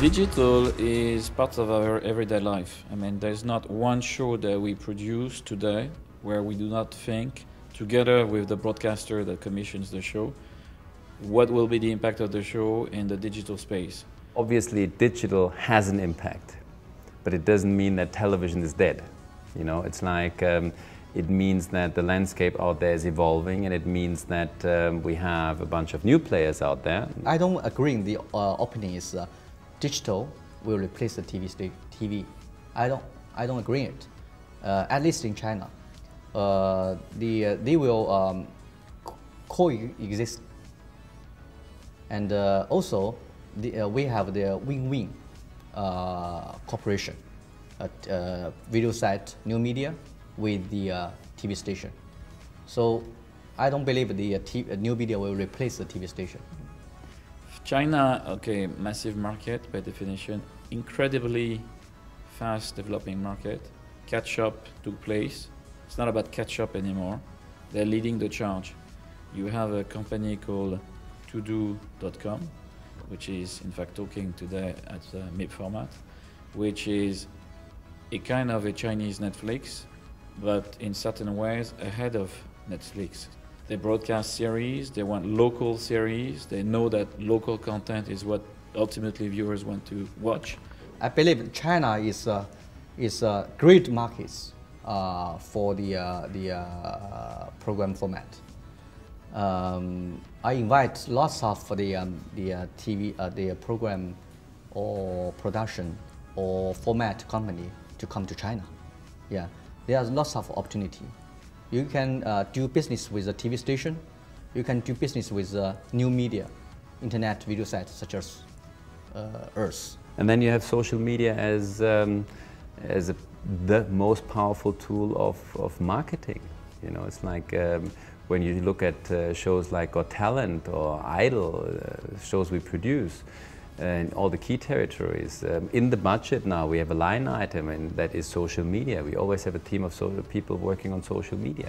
Digital is part of our everyday life. I mean, there's not one show that we produce today where we do not think, together with the broadcaster that commissions the show, what will be the impact of the show in the digital space. Obviously, digital has an impact, but it doesn't mean that television is dead. You know, it's like um, it means that the landscape out there is evolving, and it means that um, we have a bunch of new players out there. I don't agree. in The uh, opinion is uh, digital will replace the TV. TV. I don't. I don't agree it. Uh, at least in China, uh, the uh, they will um, co- coexist, and uh, also the, uh, we have the win-win uh, cooperation, at video site, new media, with the TV station. So I don't believe the new media will replace the TV station. China, okay, massive market by definition, incredibly fast developing market. Catch up took place. It's not about catch up anymore. They're leading the charge. You have a company called Tudou.com, which is in fact talking today at the MIP format, which is a kind of a Chinese Netflix, but in certain ways ahead of Netflix. They broadcast series, they want local series, they know that local content is what ultimately viewers want to watch. I believe China is a, is a great market uh, for the, uh, the uh, program format. Um, I invite lots of the, um, the uh, TV, uh, the program or production or format company to come to China. Yeah, there are lots of opportunity. You can uh, do business with a TV station. You can do business with uh, new media, internet video sites such as uh, Earth. And then you have social media as, um, as a, the most powerful tool of, of marketing. You know, it's like um, when you look at uh, shows like Got Talent or Idol, uh, shows we produce in all the key territories. Um, in the budget now, we have a line item, and that is social media. We always have a team of so people working on social media.